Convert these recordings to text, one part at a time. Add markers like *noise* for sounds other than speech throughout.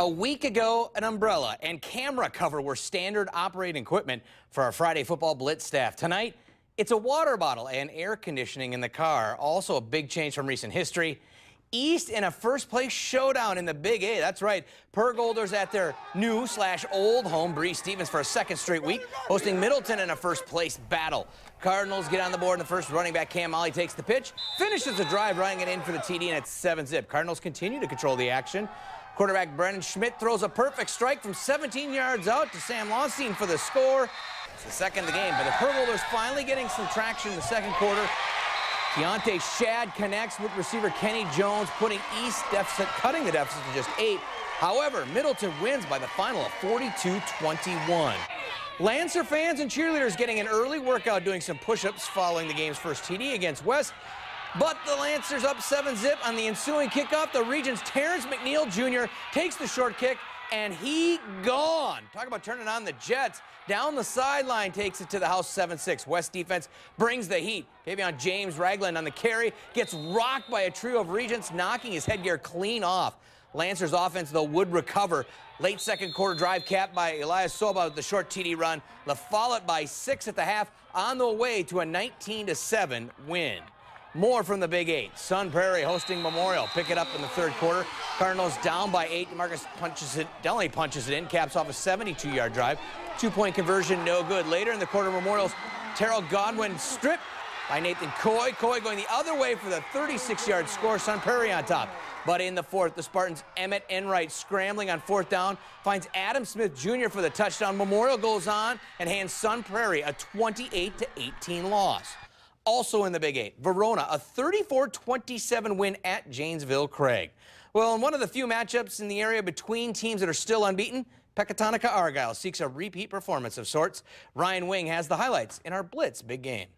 A week ago, an umbrella and camera cover were standard operating equipment for our Friday Football Blitz staff. Tonight, it's a water bottle and air conditioning in the car. Also a big change from recent history. East in a first place showdown in the Big Eight. That's right. Purgolders at their new slash old home, Breese Stevens, for a second straight week, hosting Middleton in a first place battle. Cardinals get on the board in the first. Running back Cam Molly takes the pitch, finishes the drive, running it in for the TD, and it's 7 zip. Cardinals continue to control the action. Quarterback Brennan Schmidt throws a perfect strike from 17 yards out to Sam Lonstein for the score. It's the second of the game, but the Purgolders finally getting some traction in the second quarter. Keontae Shad connects with receiver Kenny Jones, putting East deficit, cutting the deficit to just eight. However, Middleton wins by the final of 42-21. Lancer fans and cheerleaders getting an early workout doing some push-ups following the game's first TD against West. But the Lancers up 7-zip on the ensuing kickoff. The Regents' Terrence McNeil Jr. takes the short kick and he gone. Talk about turning on the Jets. Down the sideline, takes it to the house 7-6. West defense brings the heat. Davion James Ragland on the carry, gets rocked by a trio of Regents, knocking his headgear clean off. Lancers offense, though, would recover. Late second quarter drive capped by Elias Soba with the short TD run. La Follette by six at the half on the way to a 19-7 win. More from the Big Eight. Sun Prairie hosting Memorial. Pick it up in the third quarter. Cardinals down by eight. Marcus punches it, Delaney punches it in, caps off a 72-yard drive. Two-point conversion, no good. Later in the quarter, Memorial's Terrell Godwin stripped by Nathan Coy. Coy going the other way for the 36-yard score. Sun Prairie on top. But in the fourth, the Spartans' Emmett Enright scrambling on fourth down finds Adam Smith Jr. for the touchdown. Memorial goes on and hands Sun Prairie a 28-18 loss. Also in the Big Eight, Verona, a 34-27 win at Janesville Craig. Well, in one of the few matchups in the area between teams that are still unbeaten, Pecatonica Argyle seeks a repeat performance of sorts. Ryan Wing has the highlights in our Blitz big game.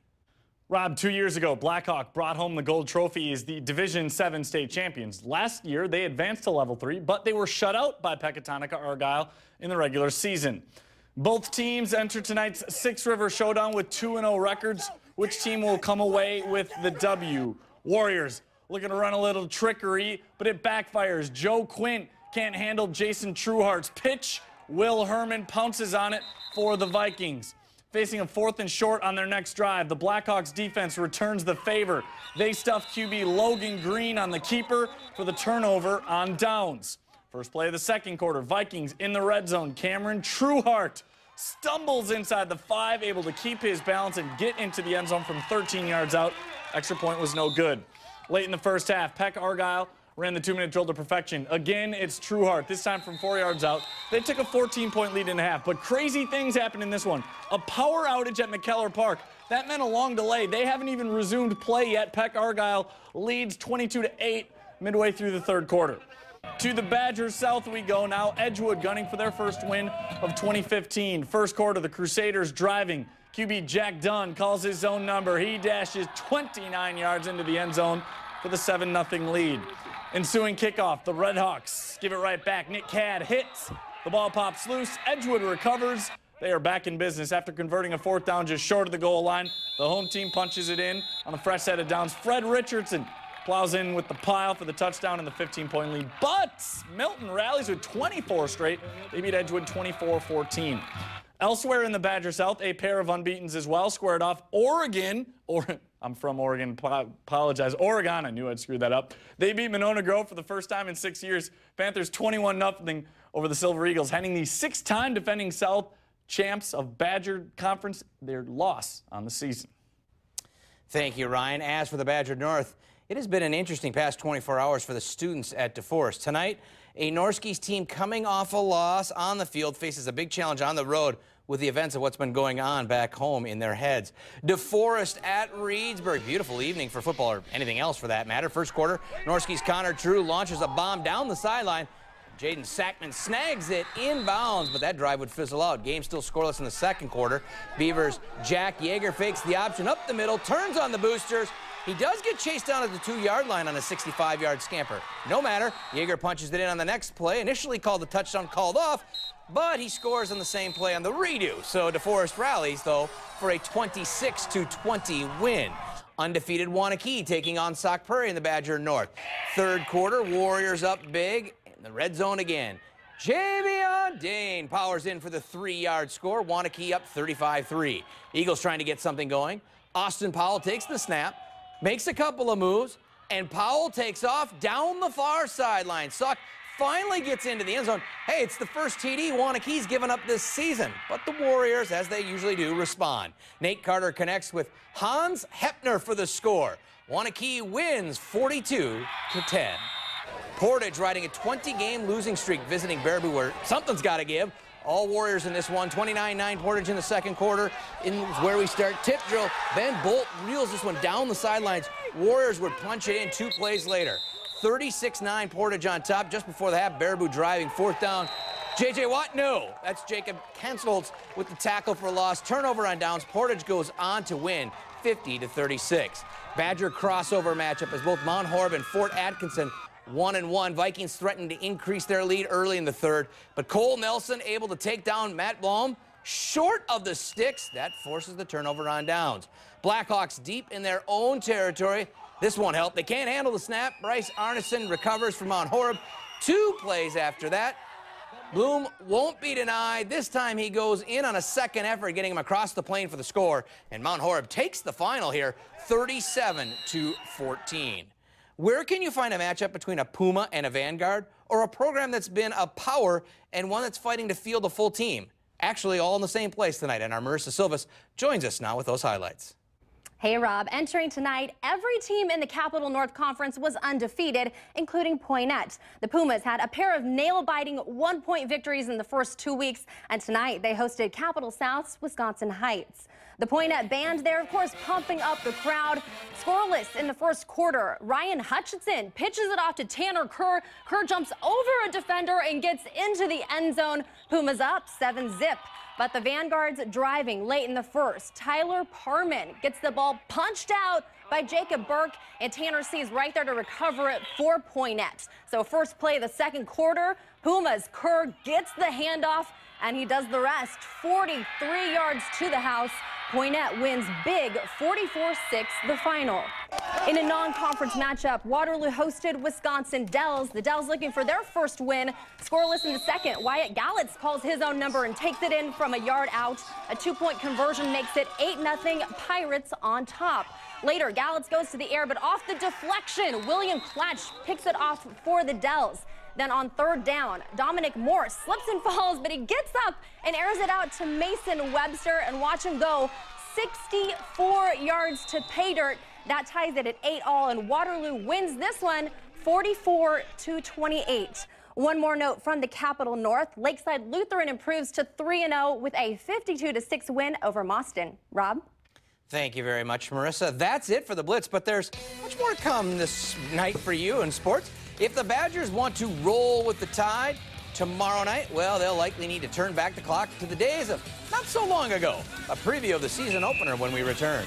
Rob, two years ago, Blackhawk brought home the gold trophy as the Division 7 state champions. Last year, they advanced to level 3, but they were shut out by Pecatonica Argyle in the regular season. Both teams enter tonight's Six River Showdown with 2-0 records. Which team will come away with the W? Warriors looking to run a little trickery, but it backfires. Joe Quint can't handle Jason Trueheart's pitch. Will Herman pounces on it for the Vikings. Facing a fourth and short on their next drive, the Blackhawks defense returns the favor. They stuff QB Logan Green on the keeper for the turnover on downs. First play of the second quarter, Vikings in the red zone. Cameron Trueheart stumbles inside the five, able to keep his balance and get into the end zone from 13 yards out. Extra point was no good. Late in the first half, Peck Argyle ran the two-minute drill to perfection. Again, it's Trueheart, this time from four yards out. They took a 14-point lead in a half, but crazy things happened in this one. A power outage at McKellar Park. That meant a long delay. They haven't even resumed play yet. Peck Argyle leads 22 to 8 midway through the third quarter. To the Badgers South we go now. Edgewood gunning for their first win of 2015. First quarter, the Crusaders driving. QB Jack Dunn calls his own number. He dashes 29 yards into the end zone for the 7-0 lead. Ensuing kickoff, the Redhawks give it right back. Nick Cadd hits. The ball pops loose. Edgewood recovers. They are back in business after converting a fourth down just short of the goal line. The home team punches it in on the fresh set of downs. Fred Richardson plows in with the pile for the touchdown and the 15-point lead. But Milton rallies with 24 straight. They beat Edgewood 24-14. Elsewhere in the Badger South, a pair of unbeatens as well squared off. Oregon, or *laughs* I'm from Oregon, apologize. Oregon, I knew I'd screw that up. They beat Monona Grove for the first time in six years. Panthers 21-0 over the Silver Eagles, handing the six-time defending South champs of Badger Conference their loss on the season. Thank you, Ryan. As for the Badger North, it has been an interesting past 24 hours for the students at DeForest. Tonight, a Norskies team coming off a loss on the field faces a big challenge on the road with the events of what's been going on back home in their heads. DeForest at Reedsburg. Beautiful evening for football or anything else for that matter. First quarter, Norskies Connor True launches a bomb down the sideline. Jaden Sackman snags it inbounds, but that drive would fizzle out. Game still scoreless in the second quarter. Beavers' Jack Yeager fakes the option up the middle, turns on the boosters, he does get chased down at the two-yard line on a 65-yard scamper. No matter, Yeager punches it in on the next play. Initially called the touchdown called off, but he scores on the same play on the redo. So DeForest rallies, though, for a 26-20 win. Undefeated Waunakee taking on Sauk Prairie in the Badger North. Third quarter, Warriors up big in the red zone again. Javion Dane powers in for the three-yard score. Waunakee up 35-3. Eagles trying to get something going. Austin Powell takes the snap, makes a couple of moves, and Powell takes off down the far sideline. Sauk finally gets into the end zone. Hey, it's the first TD Waunakee's given up this season, but the Warriors, as they usually do, respond. Nate Carter connects with Hans Hepner for the score. Waunakee wins 42 to 10. Portage riding a 20-game losing streak visiting Baraboo where something's got to give. All Warriors in this one, 29-9 Portage in the second quarter. In where we start, tip drill. Ben Bolt reels this one down the sidelines. Warriors would punch it in two plays later. 36-9 Portage on top just before the half. Baraboo driving fourth down. J.J. Watt, no. That's Jacob Kensholz with the tackle for loss. Turnover on downs. Portage goes on to win 50 to 36. Badger crossover matchup as both Mount Horeb and Fort Atkinson one and one. Vikings threatened to increase their lead early in the third, but Cole Nelson able to take down Matt Blom short of the sticks. That forces the turnover on downs. Blackhawks deep in their own territory. This won't help. They can't handle the snap. Bryce Arneson recovers from Mount Horeb. Two plays after that. Bloom won't be denied. This time he goes in on a second effort, getting him across the plane for the score. And Mount Horeb takes the final here, 37 to 14. Where can you find a matchup between a Puma and a Vanguard, or a program that's been a power and one that's fighting to field a full team? Actually, all in the same place tonight. And our Marissa Silvas joins us now with those highlights. Hey, Rob. Entering tonight, every team in the Capital North Conference was undefeated, including Poynette. The Pumas had a pair of nail-biting one-point victories in the first two weeks, and tonight they hosted Capital South's Wisconsin Heights. The Poynette band there, of course, pumping up the crowd. Scoreless in the first quarter. Ryan Hutchinson pitches it off to Tanner Kerr. Kerr jumps over a defender and gets into the end zone. Pumas up 7-zip. But the Vanguard's driving late in the first. Tyler Parman gets the ball punched out by Jacob Burke, and Tanner C's right there to recover it for Poynette. So first play of the second quarter, Pumas Kerr gets the handoff, and he does the rest. 43 yards to the house. Poynette wins big 44-6 the final. In a non-conference matchup, Waterloo hosted Wisconsin Dells. The Dells looking for their first win. Scoreless in the second. Wyatt Gallitz calls his own number and takes it in from a yard out. A two-point conversion makes it 8-0 Pirates on top. Later, Gallitz goes to the air, but off the deflection, William Klatch picks it off for the Dells. Then on third down, Dominic Morse slips and falls, but he gets up and airs it out to Mason Webster and watch him go 64 yards to pay dirt. That ties it at 8 all, and Waterloo wins this one 44 to 28. One more note from the Capital North. Lakeside Lutheran improves to 3 0 with a 52 6 win over Mauston. Rob? Thank you very much, Marissa. That's it for the Blitz, but there's much more to come this night for you in sports. If the Badgers want to roll with the tide tomorrow night, well, they'll likely need to turn back the clock to the days of not so long ago. A preview of the season opener when we return.